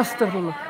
Astagfirullah.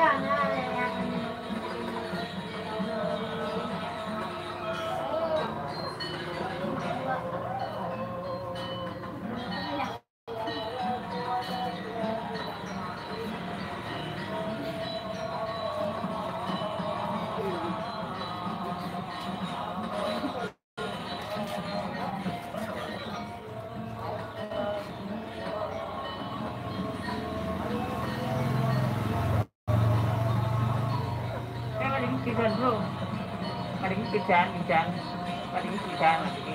Yeah, Ada pisan, pisan. Ada pisan lagi.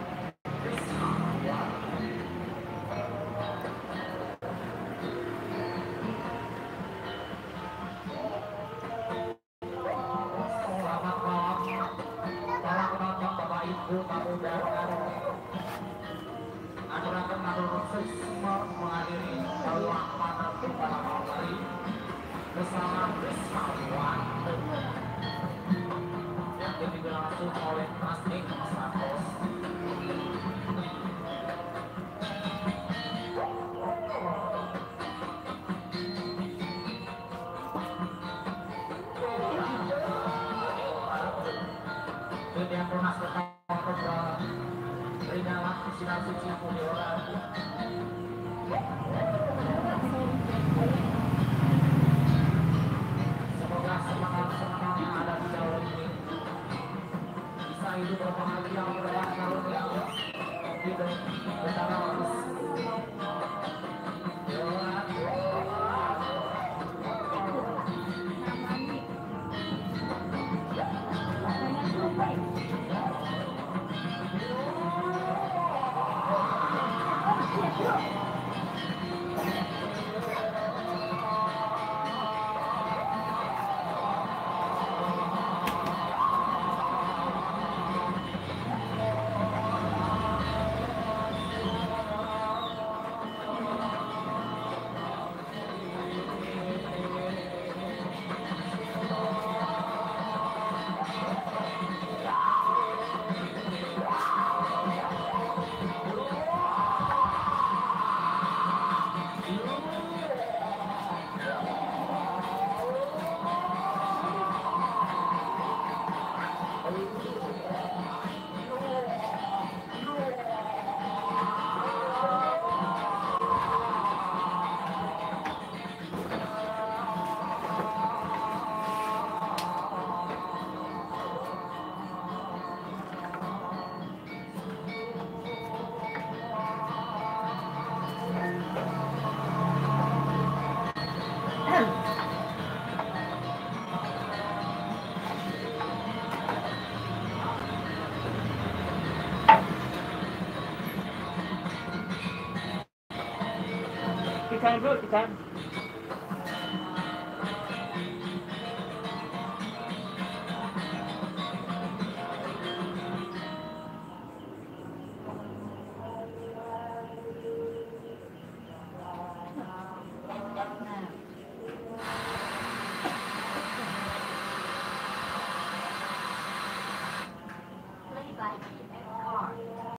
Thank you. yo, quizás